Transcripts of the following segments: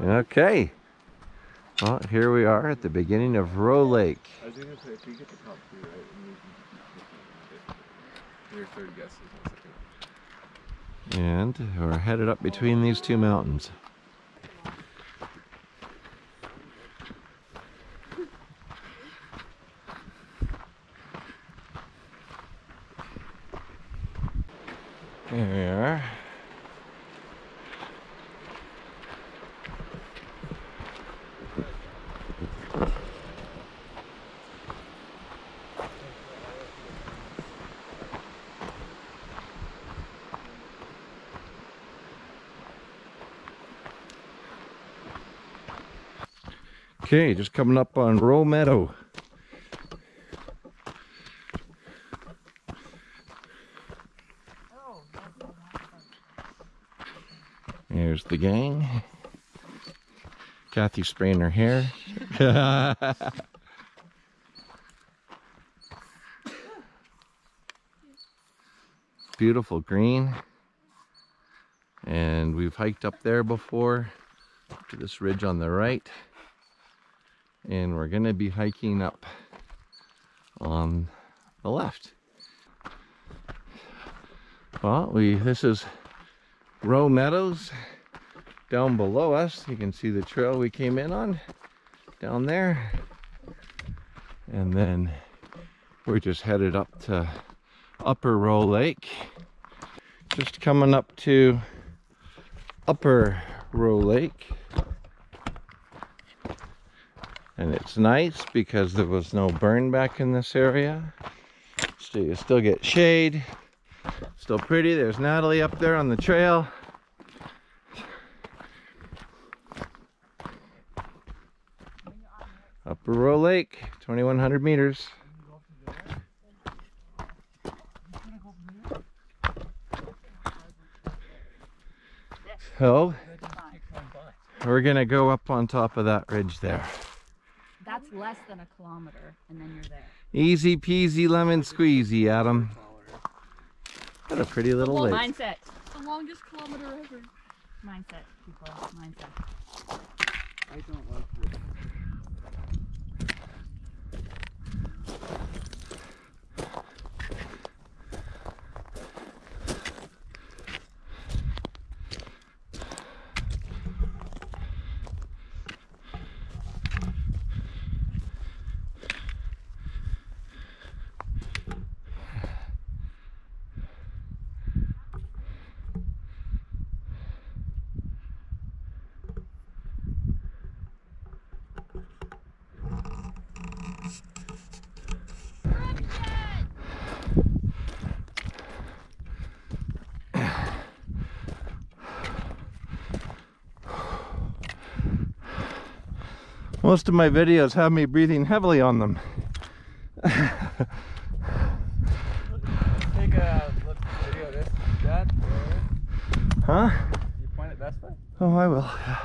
Okay. Well, here we are at the beginning of Rowe Lake. I was gonna say, if we get the top two right, and you your third guess is second. And we're headed up between these two mountains. There we are. Okay, just coming up on Rowe Meadow. Here's the gang. Kathy spraying her hair. Beautiful green. And we've hiked up there before to this ridge on the right. And we're gonna be hiking up on the left. Well, we this is Rowe Meadows down below us. You can see the trail we came in on down there. And then we're just headed up to Upper Rowe Lake. Just coming up to Upper Rowe Lake. And it's nice because there was no burn back in this area. So you still get shade. Still pretty. There's Natalie up there on the trail. Upper Rowe Lake, 2100 meters. So, we're gonna go up on top of that ridge there. Less than a kilometer, and then you're there. Easy peasy lemon squeezy, Adam. What a pretty little lake. Mindset. The longest kilometer ever. Mindset, people. Mindset. Most of my videos have me breathing heavily on them. Take a look video this, Dad. Huh? You point it this way? Oh, I will. yeah.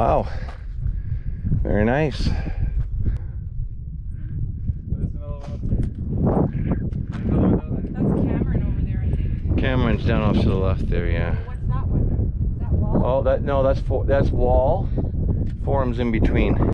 there, I think. Cameron's down off to the left there, yeah. What's that one? Is that wall? Oh, that no, that's for that's wall. Forums in between.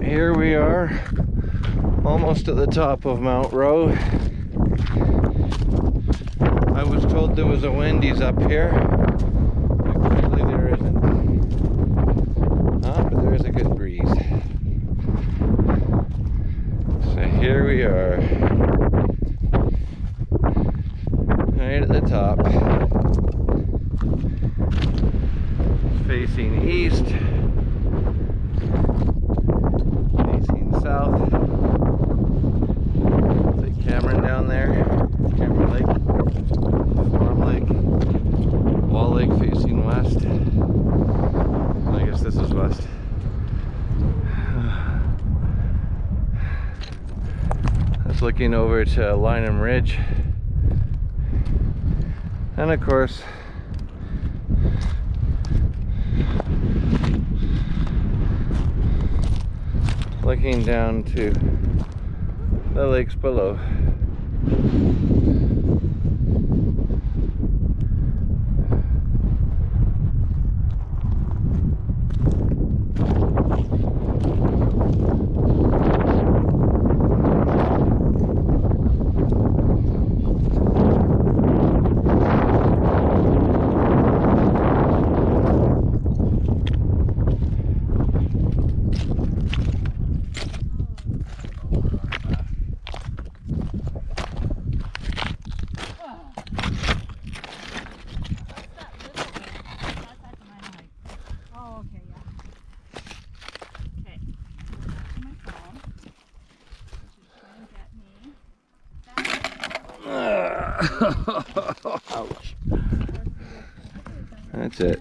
Here we are, almost at the top of Mount Rowe. I was told there was a Wendy's up here. Clearly there isn't. Ah, but there is a good breeze. So here we are. Right at the top. Facing east. Facing south. Lake Cameron down there. Cameron Lake. Forum Lake. Wall Lake facing west. I guess this is west. That's looking over to Lineham Ridge. And of course, looking down to the lakes below. Oh, okay, yeah. Okay. Back to my phone. She's trying to get me. Ouch. That's it.